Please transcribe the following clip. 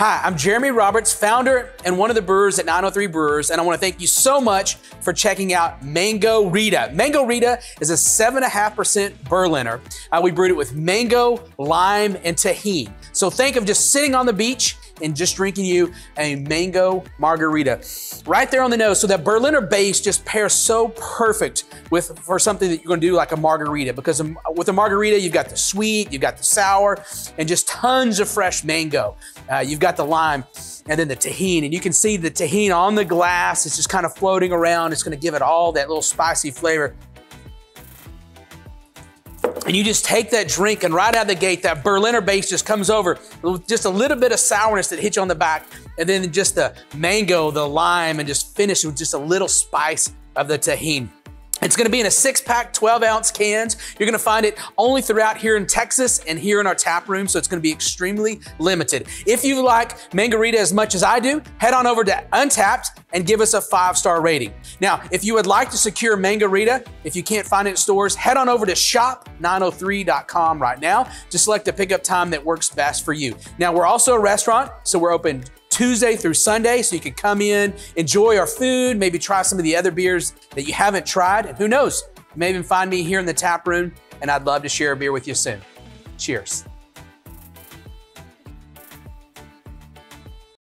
Hi, I'm Jeremy Roberts, founder and one of the brewers at 903 Brewers, and I want to thank you so much for checking out Mangorita. Mango Rita is a 7.5% Berliner. Uh, we brewed it with mango, lime, and Tajín. So think of just sitting on the beach and just drinking you a mango margarita. Right there on the nose. So that Berliner base just pairs so perfect with for something that you're gonna do like a margarita because with a margarita, you've got the sweet, you've got the sour, and just tons of fresh mango. Uh, you've got the lime and then the Tajín. And you can see the Tajín on the glass. It's just kind of floating around. It's gonna give it all that little spicy flavor and you just take that drink and right out of the gate, that Berliner base just comes over with just a little bit of sourness that hits you on the back, and then just the mango, the lime, and just finish with just a little spice of the Tajín. It's gonna be in a six pack, 12 ounce cans. You're gonna find it only throughout here in Texas and here in our tap room, so it's gonna be extremely limited. If you like Mangorita as much as I do, head on over to Untappd and give us a five star rating. Now, if you would like to secure Mangorita, if you can't find it in stores, head on over to shop903.com right now to select the pickup time that works best for you. Now, we're also a restaurant, so we're open Tuesday through Sunday, so you can come in, enjoy our food, maybe try some of the other beers that you haven't tried, and who knows, you may even find me here in the tap room, and I'd love to share a beer with you soon. Cheers.